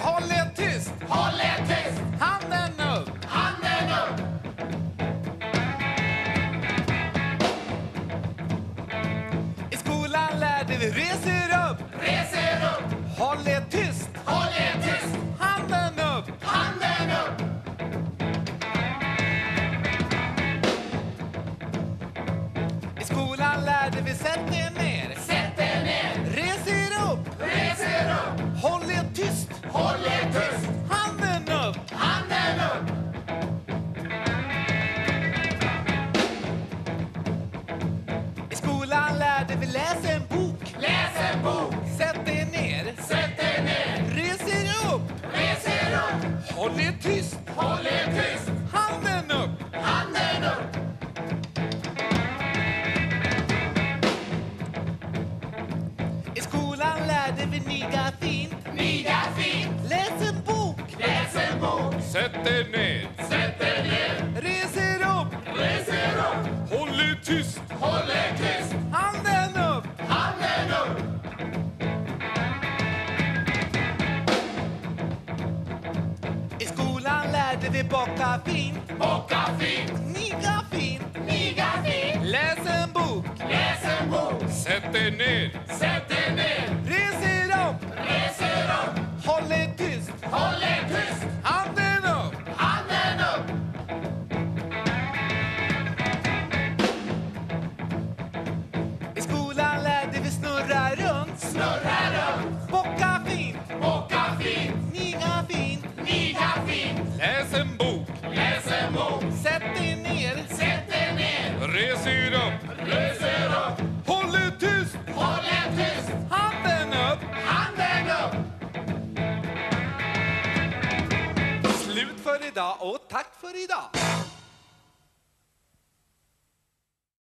Håll er tyst! Håll er tyst! Handen upp! Handen upp! I skolan lärde vi res er upp! Res er upp! Håll er tyst! Håll er tyst! Handen upp! Handen upp! I skolan lärde vi sätt er Vi Läs en bok. Läs en bok. Sätt dig ner. Sätt dig ner. Res er upp. Res er upp. Håll er tyst. Håll er tyst. Handen upp. Handen upp. I skolan lärde vi niga fint. Niga fint. Läs en bok. Läs en bok. Sätt dig ner. Sätt dig ner. Res er upp. Res er upp. Håll er tyst. borde vi bocka fint. Bocka fint. Niga fint. Niga fint. Läs en bok. Läs en bok. Sätt dig ner. Sätt dig för idag och tack för idag.